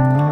No.